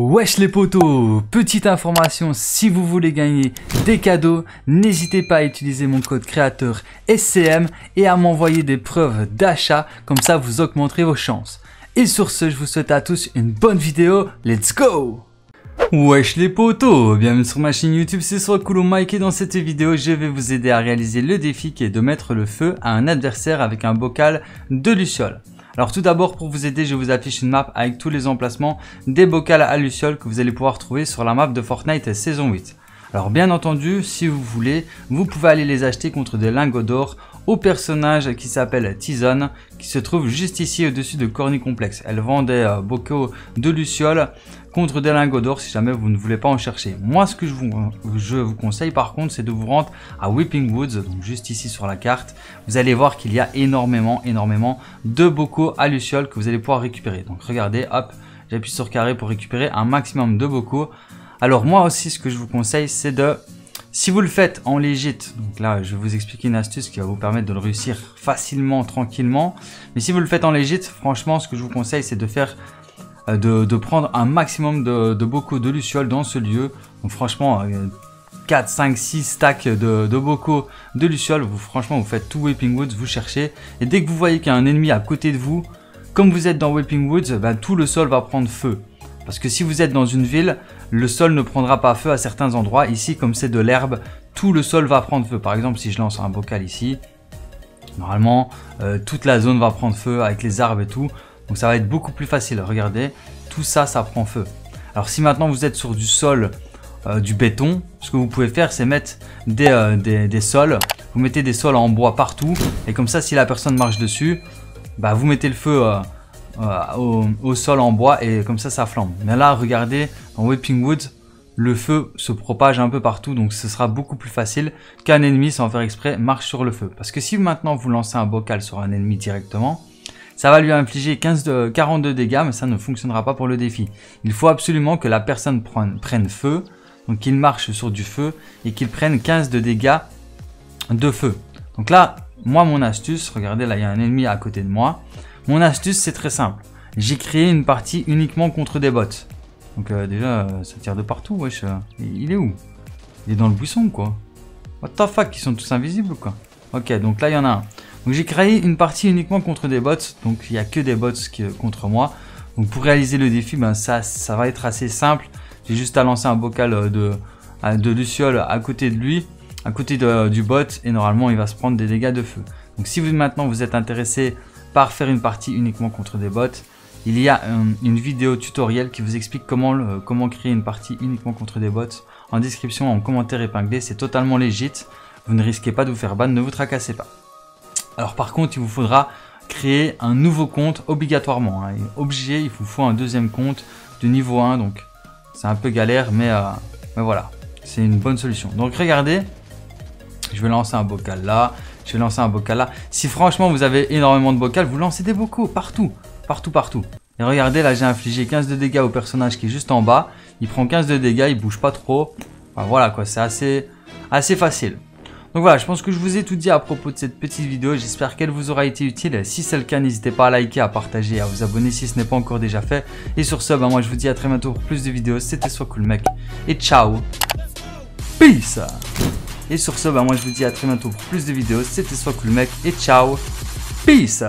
Wesh les potos Petite information, si vous voulez gagner des cadeaux, n'hésitez pas à utiliser mon code créateur SCM et à m'envoyer des preuves d'achat, comme ça vous augmenterez vos chances. Et sur ce, je vous souhaite à tous une bonne vidéo, let's go Wesh les potos Bienvenue sur ma chaîne YouTube, c'est soit Cool Mike et dans cette vidéo, je vais vous aider à réaliser le défi qui est de mettre le feu à un adversaire avec un bocal de luciole. Alors tout d'abord pour vous aider je vous affiche une map avec tous les emplacements des bocals à lucioles que vous allez pouvoir trouver sur la map de Fortnite saison 8. Alors bien entendu si vous voulez vous pouvez aller les acheter contre des lingots d'or personnage qui s'appelle Tizon, qui se trouve juste ici au-dessus de Corny Complex. Elle vend des euh, bocaux de Luciole contre des lingots d'or si jamais vous ne voulez pas en chercher. Moi, ce que je vous, je vous conseille par contre, c'est de vous rendre à Whipping Woods, donc juste ici sur la carte. Vous allez voir qu'il y a énormément, énormément de bocaux à Luciole que vous allez pouvoir récupérer. Donc regardez, hop, j'appuie sur carré pour récupérer un maximum de bocaux. Alors moi aussi, ce que je vous conseille, c'est de si vous le faites en légite, donc là je vais vous expliquer une astuce qui va vous permettre de le réussir facilement, tranquillement. Mais si vous le faites en légite, franchement ce que je vous conseille c'est de faire euh, de, prendre un maximum de, bocaux de lucioles dans ce lieu. Donc franchement 4, 5, 6 stacks de, bocaux de lucioles. Vous, franchement vous faites tout Whipping Woods, vous cherchez. Et dès que vous voyez qu'il y a un ennemi à côté de vous, comme vous êtes dans Whipping Woods, ben, tout le sol va prendre feu. Parce que si vous êtes dans une ville, le sol ne prendra pas feu à certains endroits. Ici, comme c'est de l'herbe, tout le sol va prendre feu. Par exemple, si je lance un bocal ici, normalement, euh, toute la zone va prendre feu avec les arbres et tout. Donc ça va être beaucoup plus facile. Regardez, tout ça, ça prend feu. Alors si maintenant vous êtes sur du sol, euh, du béton, ce que vous pouvez faire, c'est mettre des, euh, des, des, sols. Vous mettez des sols en bois partout. Et comme ça, si la personne marche dessus, bah, vous mettez le feu euh, au, sol en bois et comme ça ça flambe. Mais là regardez en Whipping Wood le feu se propage un peu partout donc ce sera beaucoup plus facile qu'un ennemi sans faire exprès marche sur le feu. Parce que si maintenant vous lancez un bocal sur un ennemi directement, ça va lui infliger 15 de, 42 dégâts mais ça ne fonctionnera pas pour le défi. Il faut absolument que la personne prenne, prenne feu, donc qu'il marche sur du feu et qu'il prenne 15 de dégâts de feu. Donc là, moi mon astuce, regardez là il y a un ennemi à côté de moi. Mon astuce, c'est très simple. J'ai créé une partie uniquement contre des bots. Donc euh, déjà, ça tire de partout, wesh. Il est où? Il est dans le buisson, quoi. What the fuck? Ils sont tous invisibles, quoi. Ok, donc là, il y en a un. Donc j'ai créé une partie uniquement contre des bots. Donc il n'y a que des bots qui, contre moi. Donc pour réaliser le défi, ben, ça, ça va être assez simple. J'ai juste à lancer un bocal euh, de, de luciole à côté de lui, à côté du bot. Et normalement, il va se prendre des dégâts de feu. Donc si vous maintenant vous êtes intéressé par faire une partie uniquement contre des bots. Il y a euh, une vidéo tutoriel qui vous explique comment, comment créer une partie uniquement contre des bots. En description, en commentaire épinglé, c'est totalement légit. Vous ne risquez pas de vous faire ban, ne vous tracassez pas. Alors par contre, il vous faudra créer un nouveau compte obligatoirement. Hein. Obligé, il vous faut un deuxième compte de niveau 1. Donc c'est un peu galère, mais, euh, mais voilà. C'est une bonne solution. Donc regardez, je vais lancer un bocal là. Je vais lancer un bocal là. Si franchement vous avez énormément de bocal, vous lancez des bocaux partout. Partout, partout. Et regardez, là j'ai infligé 15 de dégâts au personnage qui est juste en bas. Il prend 15 de dégâts, il bouge pas trop. voilà quoi, c'est assez, assez facile. Donc voilà, je pense que je vous ai tout dit à propos de cette petite vidéo. J'espère qu'elle vous aura été utile. Si c'est le cas, n'hésitez pas à liker, à partager, à vous abonner si ce n'est pas encore déjà fait. Et sur ce, bah, moi je vous dis à très bientôt pour plus de vidéos. C'était soit cool mec. Et ciao. Peace et sur ce, moi je vous dis à très bientôt pour plus de vidéos. C'était soit cool mec et ciao. Peace